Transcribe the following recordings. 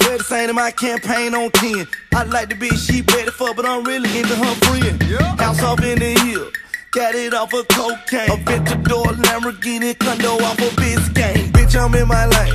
range, my sweater saying my campaign on 10. I like the bitch she better fuck, but I'm really into her friend. House off in the hill. Got it off of cocaine. Aventador Lamborghini condo off of Biscayne. Bitch, I'm in my lane.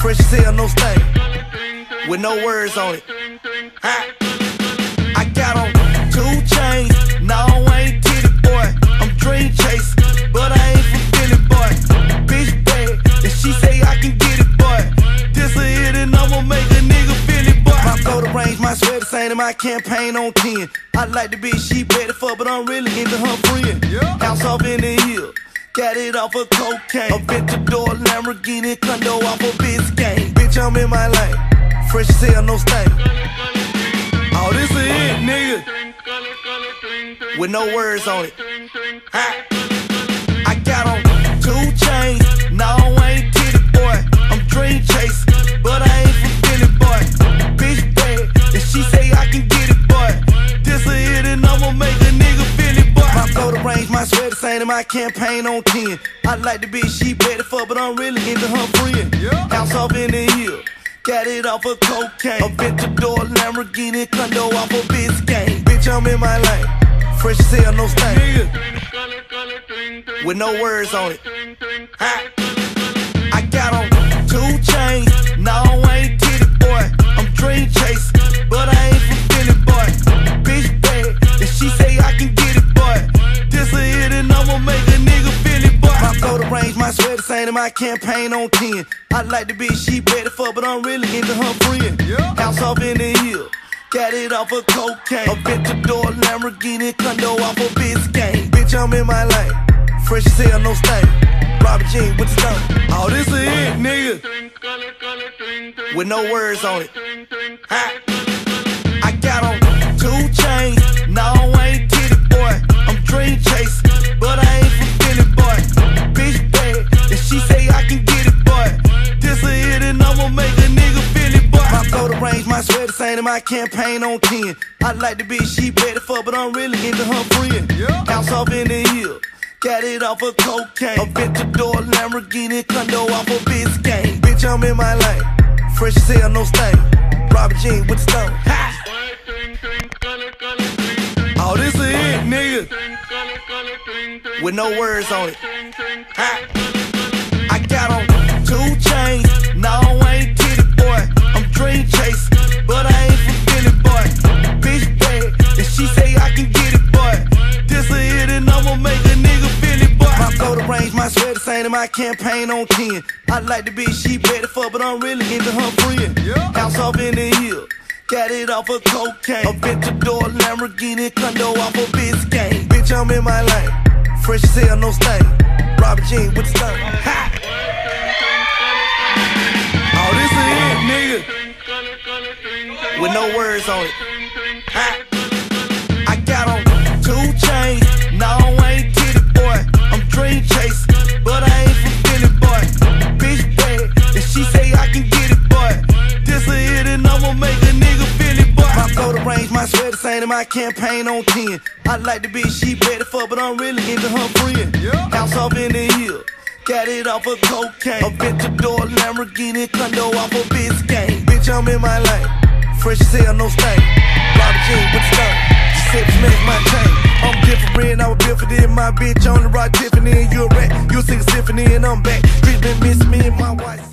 Fresh as hell, no stain. With no words on it. Ha. My sweater saying my campaign on 10. I like the bitch she better for, but I'm really into her friend. House off in the hill. Got it off of cocaine. Aventador Lamborghini condo off of Biscayne. Bitch, I'm in my lane. Fresh as hell, no stain. Oh, this is it, nigga. With no words on it. Ha. Photo range, my sweater saying my campaign on 10. I like the bitch she better fuck, but I'm really into her friend. House off in the hill. Got it off of cocaine. Aventador Lamborghini condo off of Biscayne. Bitch, I'm in my lane. Fresh as hell, no stain. With no words on it. Sweater saying my campaign on 10. I like the bitch she better fuck, but I'm really into her friend. House off in the hill. Got it off of cocaine. Aventador Lamborghini condo off of Biscayne. Bitch, I'm in my lane. Fresh as hell, no stain. Robert Jean with the stone. Oh, this is it, nigga. With no words on it. Ha. Saying my campaign on 10. I like the bitch she better fuck, but I'm really into her friend. House off in the hill. Got it off of cocaine. Aventador Lamborghini condo off of Biscayne. Bitch, I'm in my lane. Fresh as hell, no stain. Robert Jean with the stone. Ha! Oh, this is it, nigga. With no words on it. Ha! I got on two chains. And I'ma make a nigga feel it, boy. My photo range, my sweater saying my campaign on 10. I like the bitch she better fuck, but I'm really into her friend. House off in the hill. Got it off of cocaine. Aventador Lamborghini condo off of Biscayne. Bitch, I'm in my lane. Fresh as hell, no stain. Robert Jean with the stone. Ha! Oh, this is it, nigga. With no words on it. Ha! My sweater saying my campaign on 10. I like the bitch she better for, but I'm really into her friend. House off in the hill. Got it off of cocaine. Aventador Lamborghini condo off of Biscayne. Bitch, I'm in my lane. Fresh as hell, no stain. Robert Jean with the stone. Six make my chain. I'm different, I was for this. My bitch on the rock Tiffany, and you're a rat. You sing a symphony, and I'm back. Street been miss me and my wife.